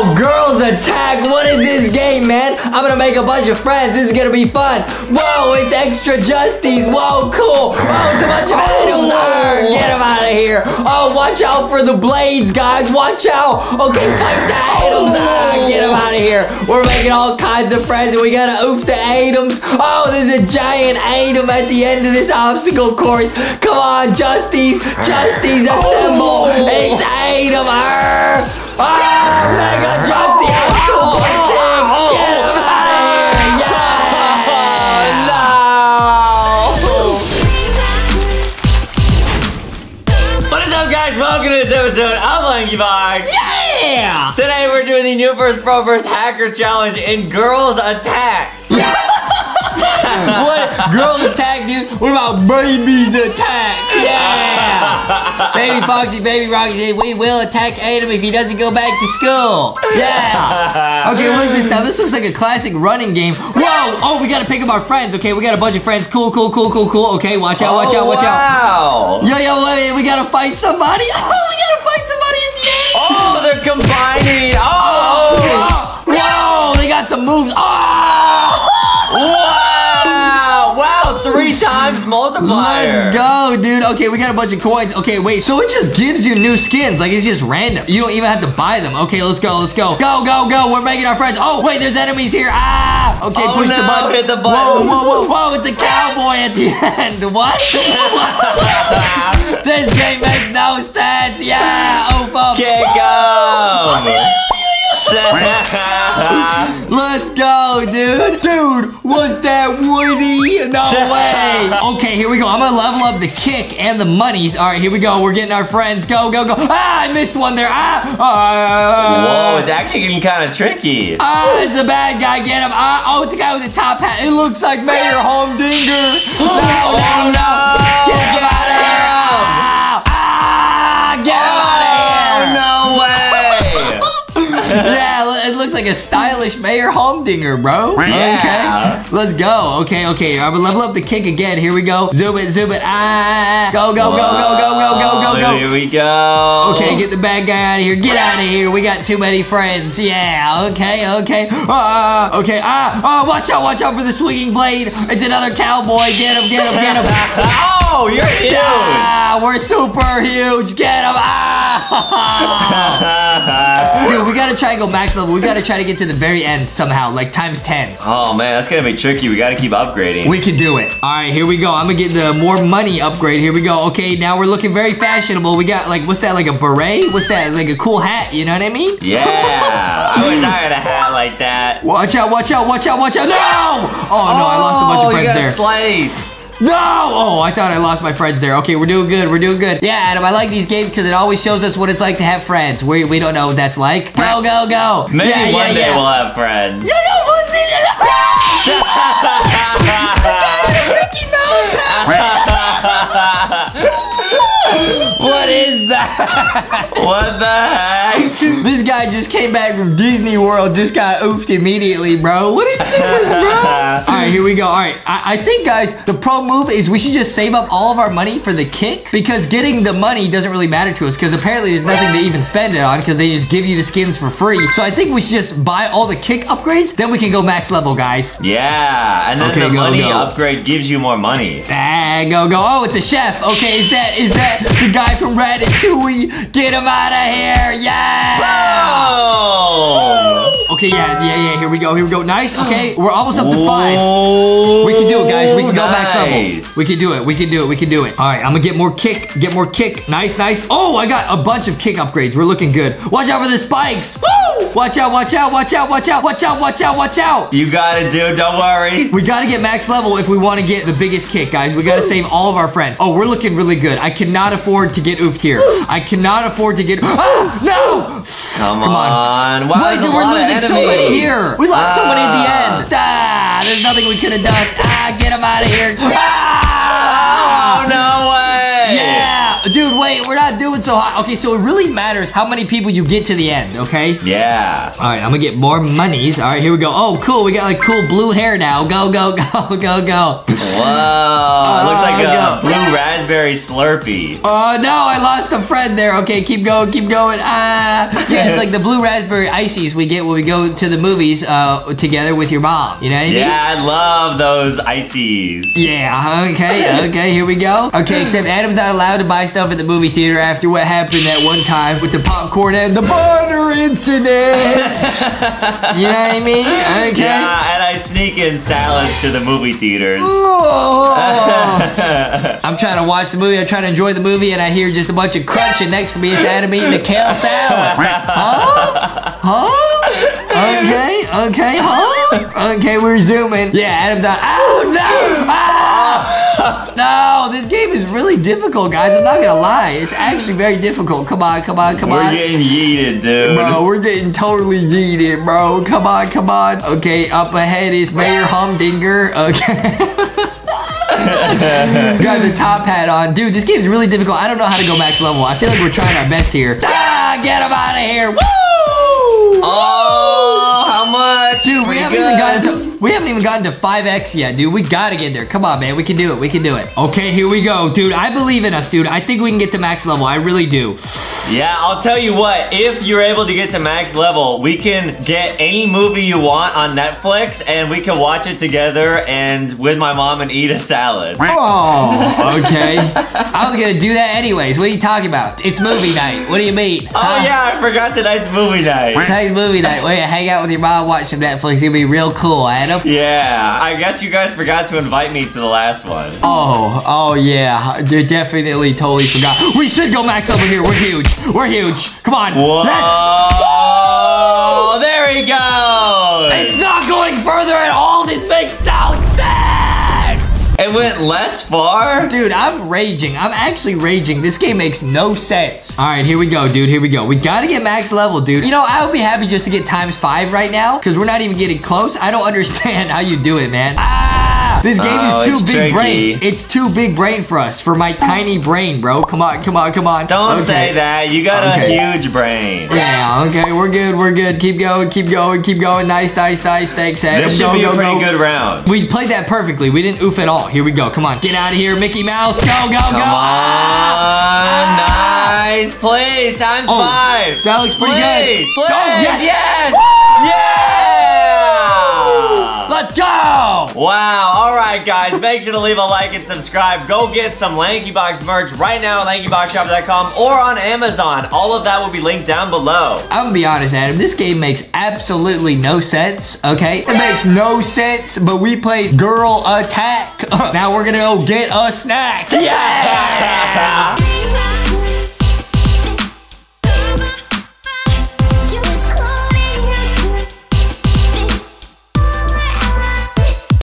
Girls attack. What is this game, man? I'm gonna make a bunch of friends. This is gonna be fun. Whoa, it's extra justies. Whoa, cool. Whoa, it's a bunch of. Arr, get them out of here. Oh, watch out for the blades, guys. Watch out. Okay, fight the items. Get them out of here. We're making all kinds of friends and we gotta oof the items. Oh, there's a giant item at the end of this obstacle course. Come on, Justies. Justies, assemble. It's item. Ah, Yeah. Today we're doing the noob versus pro versus hacker challenge in Girls Attack. what? Girls attack, dude. What about babies attack? Yeah. baby Foxy, baby Rocky, we will attack Adam if he doesn't go back to school. Yeah. Okay, what is this now? This looks like a classic running game. Whoa! Oh, we gotta pick up our friends. Okay, we got a bunch of friends. Cool, cool, cool, cool, cool. Okay, watch out, watch out, watch out. Oh, out. Yo, yo, wait, we gotta fight somebody. Oh, we gotta fight somebody at the end. Oh, they're combining. Oh. Multiplier. Let's go, dude. Okay, we got a bunch of coins. Okay, wait. So it just gives you new skins. Like, it's just random. You don't even have to buy them. Okay, let's go. Let's go. Go, go, go. We're making our friends. Oh, wait. There's enemies here. Ah. Okay, Oh, push the button. hit the button. whoa, whoa, whoa. whoa. It's a cowboy at the end. What? this game makes no sense. Yeah. Oh, fuck. Kick 'em. Let's go, dude. Dude, was that Woody? No way. Okay, here we go. I'm gonna level up the kick and the monies. All right, here we go. We're getting our friends. Go, go, go. Ah, I missed one there. Ah. Ah. Whoa! It's actually getting kind of tricky. Ah, it's a bad guy. Get him. Ah, oh, it's a guy with a top hat. It looks like Mayor Humdinger. No, no, no. Get him like a stylish Mayor Humdinger, bro. Yeah. Okay. Let's go. Okay, okay. I'm gonna level up the kick again. Here we go. Zoom it, zoom it. Ah. Go, go, go, go, go, go, go, go, go. Here we go. Okay, get the bad guy out of here. Get out of here. We got too many friends. Yeah. Okay, okay. Ah. Okay. Ah. Ah. Watch out. Watch out for the swinging blade. It's another cowboy. Get him. Get him. Get him. oh, you're huge. Ah, we're super huge. Get him. Ah. Dude, we gotta try and go max level. We gotta try to get to the very end somehow, like times 10. oh man, that's gonna be tricky. We gotta keep upgrading. We can do it. All right, here we go. I'm gonna get the more money upgrade. Here we go. Okay, now we're looking very fashionable. We got like, what's that, like a beret? What's that, like a cool hat? You know what I mean? yeah, I wish I had a hat like that. Watch out, watch out, watch out, watch out. No! Oh, no, I lost a bunch of Oh, you friends got there. Sliced. No! Oh, I thought I lost my friends there. Okay, we're doing good. We're doing good. Yeah, Adam, I like these games because it always shows us what it's like to have friends. We, we don't know what that's like. Go, go, go. Maybe yeah, one yeah, day yeah. we'll have friends. Yeah, no, who's this? Mickey Mouse What is that? what the heck? this guy just came back from Disney World, just got oofed immediately, bro. What is this, bro? All right, here we go. All right, I, I think, guys, the pro move is we should just save up all of our money for the kick because getting the money doesn't really matter to us because apparently there's nothing to even spend it on because they just give you the skins for free. So I think we should just buy all the kick upgrades, then we can go max level, guys. Yeah, and then Okay, the go, money go. upgrade gives you more money. Ah, go, go. Oh, it's a chef. Okay, is that is that the guy from Ratatouille? Get him out of here. Yeah. Boom! Okay, yeah, yeah, yeah. Here we go. Here we go. Nice. Okay, we're almost up to five. We can do it, guys. We can go max level. We can do it. We can do it. We can do it. All right, I'm gonna get more kick. Get more kick. Nice, nice. Oh, I got a bunch of kick upgrades. We're looking good. Watch out for the spikes. Woo! Watch out! Watch out! Watch out! Watch out! Watch out! Watch out! Watch out! You got it, dude. Don't worry. We gotta get max level if we want to get the biggest kick, guys. We gotta save all of our friends. Oh, we're looking really good. I cannot afford to get oofed here. I cannot afford to get. Ah, no! Come, Come on. on. Wow, Why is it we're losing so many here? We lost so nothing we could have done. Ah, get him out of here. Ah! Oh, no way. Dude, wait, we're not doing so hot. Okay, so it really matters how many people you get to the end, okay? Yeah. All right, I'm gonna get more monies. All right, here we go. Oh, cool. We got like cool blue hair now. Go, go, go, go, go. Whoa. it looks like a go. blue raspberry Slurpee. Oh, no, I lost a friend there. Okay, keep going, keep going. Ah. Yeah, it's like the blue raspberry ices we get when we go to the movies uh, together with your mom. You know what I mean? Yeah, I love those ices. Yeah, okay, okay, here we go. Okay, except Adam's not allowed to buy stuff at the movie theater after what happened that one time with the popcorn and the butter incident. you know what I mean? Okay. Yeah, and I sneak in salads to the movie theaters. Oh. I'm trying to watch the movie, I'm trying to enjoy the movie, and I hear just a bunch of crunching next to me. It's Adam eating a kale salad. Huh? Huh? Okay, okay, huh? Okay, we're zooming. Yeah, Adam done. Oh, no! Ah! No, this game is really difficult, guys. I'm not gonna lie. It's actually very difficult. Come on, come on, come We're on. getting yeeted, dude. Bro, we're getting totally yeeted, bro. Come on, come on. Okay, up ahead is Mayor Humdinger. Okay. Got the top hat on. Dude, this game is really difficult. I don't know how to go max level. I feel like we're trying our best here. Ah, get him out of here. Woo! Oh, much? Dude, we Pretty haven't even gotten to we haven't even gotten to 5x yet, dude. We gotta get there. Come on, man. We can do it. We can do it. Okay, here we go, dude. I believe in us, dude. I think we can get to max level. I really do. Yeah, I'll tell you what. If you're able to get to max level, we can get any movie you want on Netflix, and we can watch it together and with my mom and eat a salad. Oh, okay. I was gonna do that anyways. What are you talking about? It's movie night. What do you mean? Oh yeah, I forgot tonight's movie night. Tonight's movie night. Wait, hang out with your mom, watch some Netflix. It'll be real cool, Adam. Yeah, I guess you guys forgot to invite me to the last one. Oh, oh yeah. You definitely totally forgot. We should go max over here. We're huge. We're huge. Come on. Whoa! Let's- there he goes. It's not going further at all. It went less far. Dude, I'm raging. I'm actually raging. This game makes no sense. All right, here we go, dude. Here we go. We gotta get max level, dude. You know, I would be happy just to get times five right now because we're not even getting close. I don't understand how you do it, man. This game Oh, is too big tricky. brain. It's too big brain for us, for my tiny brain, bro. Come on, come on, come on. Don't Okay. say that. You got Okay. a huge brain. Yeah, okay, we're good, we're good. Keep going, keep going, keep going. Nice, nice, nice. Thanks, Adam. This should Go, be go, a pretty go. good round. We played that perfectly. We didn't oof at all. Here we go. Come on. Get out of here, Mickey Mouse. Go, go, Come go. on, Ah. nice. Please, times Oh, five. that looks pretty good. Please, yes. yes, Woo! yeah. Let's go. Wow. All right, guys. Make sure to leave a like and subscribe. Go get some LankyBox merch right now at LankyBoxShop.com or on Amazon. All of that will be linked down below. I'm gonna be honest, Adam. This game makes absolutely no sense, okay? It makes no sense, but we played Girl Attack. now we're gonna go get a snack. Yeah!